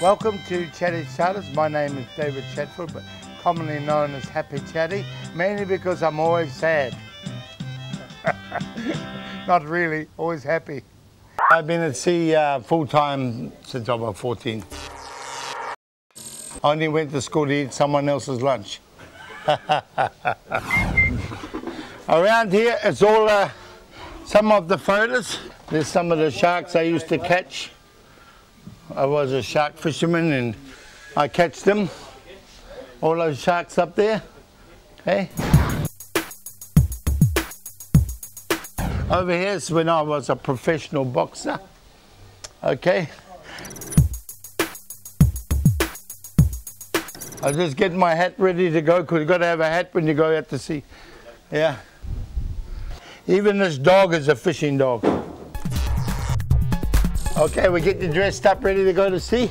Welcome to Chatty Chatters. My name is David Chatfield, but commonly known as Happy Chaddy, mainly because I'm always sad. Not really, always happy. I've been at sea uh, full time since I was 14. I only went to school to eat someone else's lunch. Around here, it's all uh, some of the photos. There's some of the sharks I used to catch. I was a shark fisherman and I catch them. All those sharks up there. Okay. Over here is when I was a professional boxer. Okay. I just get my hat ready to go because you've got to have a hat when you go out to sea. Yeah. Even this dog is a fishing dog. Okay, we get you dressed up, ready to go to sea.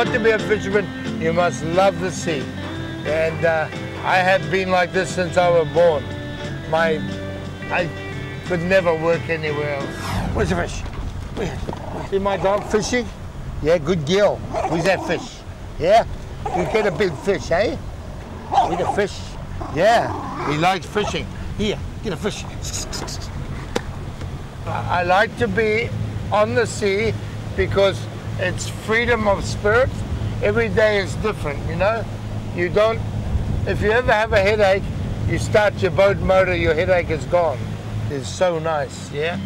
Want to be a fisherman, you must love the sea. And uh, I have been like this since I was born. My, I could never work anywhere else. Where's the fish? Where? See my dog fishing? Yeah, good girl. Where's that fish? Yeah? You get a big fish, eh? Get a fish. Yeah, he likes fishing. Here, get a fish. I I like to be on the sea because it's freedom of spirit. Every day is different, you know? You don't, if you ever have a headache, you start your boat motor, your headache is gone. It's so nice, yeah?